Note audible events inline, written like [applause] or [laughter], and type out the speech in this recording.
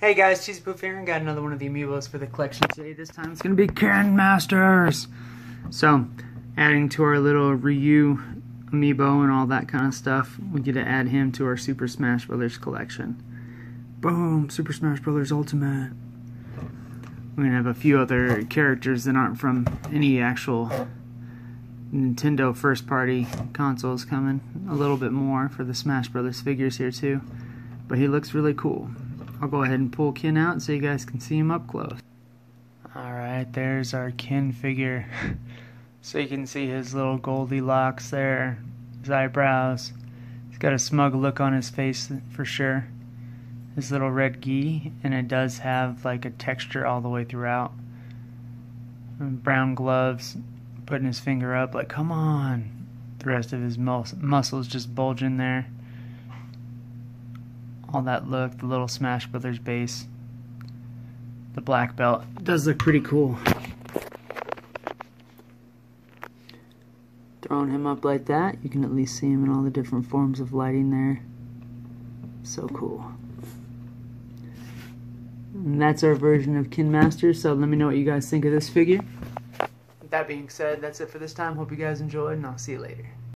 Hey guys, Cheesy Poof and got another one of the amiibos for the collection today. This time it's going to be Ken Masters. So, adding to our little Ryu amiibo and all that kind of stuff, we get to add him to our Super Smash Brothers collection. Boom! Super Smash Brothers Ultimate. We're going to have a few other characters that aren't from any actual Nintendo first party consoles coming. A little bit more for the Smash Brothers figures here too. But he looks really cool. I'll go ahead and pull Ken out so you guys can see him up close. Alright, there's our Ken figure. [laughs] so you can see his little Goldilocks there, his eyebrows. He's got a smug look on his face for sure. His little red gi, and it does have like a texture all the way throughout. Brown gloves, putting his finger up like, come on. The rest of his mus- muscles just bulging there all that look, the little Smash Brothers base, the black belt. It does look pretty cool. Throwing him up like that, you can at least see him in all the different forms of lighting there. So cool. And that's our version of Ken Master, so let me know what you guys think of this figure. With that being said, that's it for this time. Hope you guys enjoyed, and I'll see you later.